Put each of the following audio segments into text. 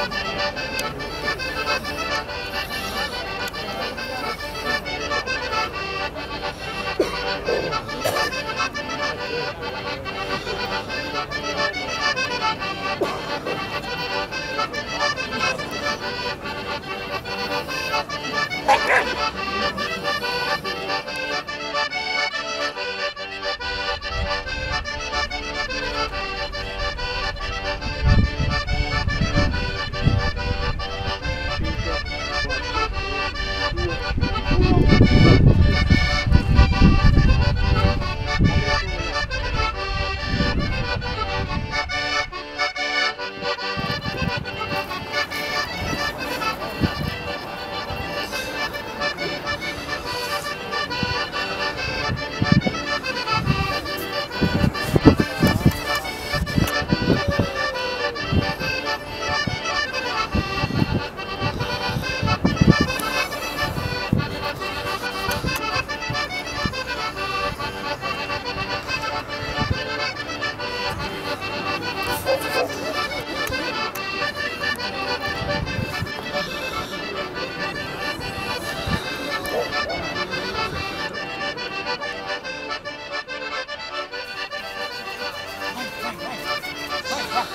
somebody Thank you.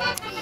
Okay.